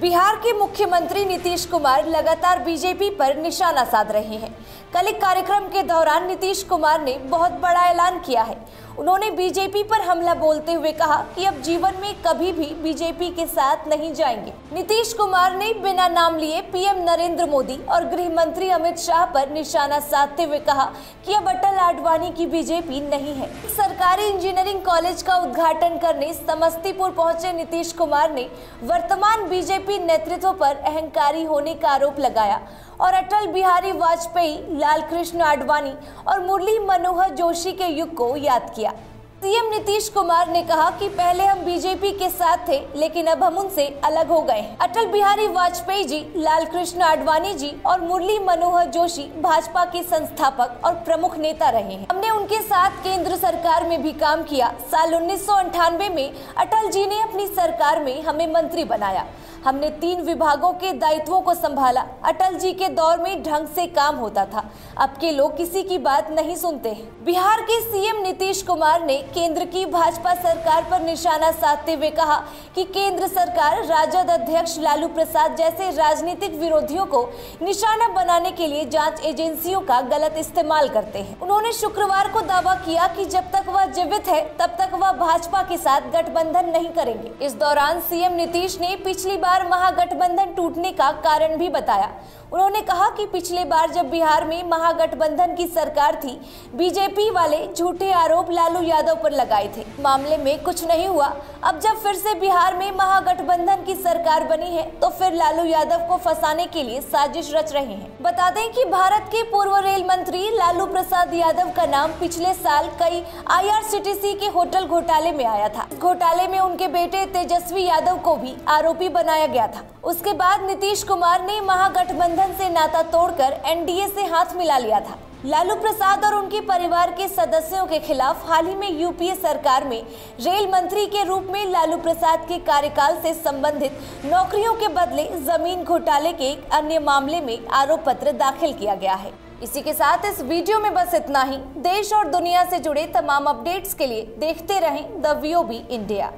बिहार के मुख्यमंत्री नीतीश कुमार लगातार बीजेपी पर निशाना साध रहे हैं। कल एक कार्यक्रम के दौरान नीतीश कुमार ने बहुत बड़ा ऐलान किया है। उन्होंने बीजेपी पर हमला बोलते हुए कहा कि अब जीवन में कभी भी बीजेपी के साथ नहीं जाएँगे। नीतीश कुमार ने बिना नाम लिए पीएम नरेंद्र मोदी और गृह मंत्री अमित शाह पर निशाना साधते हुए कहा कि अब अटल आडवाणी की बीजेपी नहीं है। सरकारी इंजीनियरिंग कॉलेज का उद्घाटन करने समस्तीपुर पहुँचे नीतीश कुमार ने वर्तमान बीजेपी नेतृत्व पर अहंकारी होने का आरोप लगाया। और अटल बिहारी वाजपेयी लाल कृष्ण आडवाणी और मुरली मनोहर जोशी के युग को याद किया। सीएम नीतीश कुमार ने कहा कि पहले हम बीजेपी के साथ थे, लेकिन अब हम उनसे अलग हो गए अटल बिहारी वाजपेयी जी लाल कृष्ण आडवाणी जी और मुरली मनोहर जोशी भाजपा के संस्थापक और प्रमुख नेता रहे हैं। हमने उनके साथ केंद्र सरकार में भी काम किया। साल उन्नीस में अटल जी ने अपनी सरकार में हमें मंत्री बनाया। हमने तीन विभागों के दायित्वों को संभाला। अटल जी के दौर में ढंग से काम होता था। अब के लोग किसी की बात नहीं सुनते बिहार के सीएम नीतीश कुमार ने केंद्र की भाजपा सरकार पर निशाना साधते हुए कहा कि केंद्र सरकार राजद अध्यक्ष लालू प्रसाद जैसे राजनीतिक विरोधियों को निशाना बनाने के लिए जाँच एजेंसियों का गलत इस्तेमाल करते हैं। उन्होंने शुक्रवार को दावा किया कि जब तक वह जीवित है, तब तक वह भाजपा के साथ गठबंधन नहीं करेंगे। इस दौरान सीएम नीतीश ने पिछली बार बार महागठबंधन टूटने का कारण भी बताया। उन्होंने कहा कि पिछले बार जब बिहार में महागठबंधन की सरकार थी, बीजेपी वाले झूठे आरोप लालू यादव पर लगाए थे। मामले में कुछ नहीं हुआ। अब जब फिर से बिहार में महागठबंधन की सरकार बनी है तो फिर लालू यादव को फंसाने के लिए साजिश रच रहे हैं। बता दें कि भारत के पूर्व रेल मंत्री लालू प्रसाद यादव का नाम पिछले साल कई आईआरसीटीसी के होटल घोटाले में आया था। घोटाले में उनके बेटे तेजस्वी यादव को भी आरोपी बनाया गया था। उसके बाद नीतीश कुमार ने महागठबंधन से नाता तोड़कर एनडीए से हाथ मिला लिया था। लालू प्रसाद और उनके परिवार के सदस्यों के खिलाफ हाल ही में यूपीए सरकार में रेल मंत्री के रूप में लालू प्रसाद के कार्यकाल से संबंधित नौकरियों के बदले ज़मीन घोटाले के एक अन्य मामले में आरोप पत्र दाखिल किया गया है। इसी के साथ इस वीडियो में बस इतना ही। देश और दुनिया से जुड़े तमाम अपडेट्स के लिए देखते रहें द वी इंडिया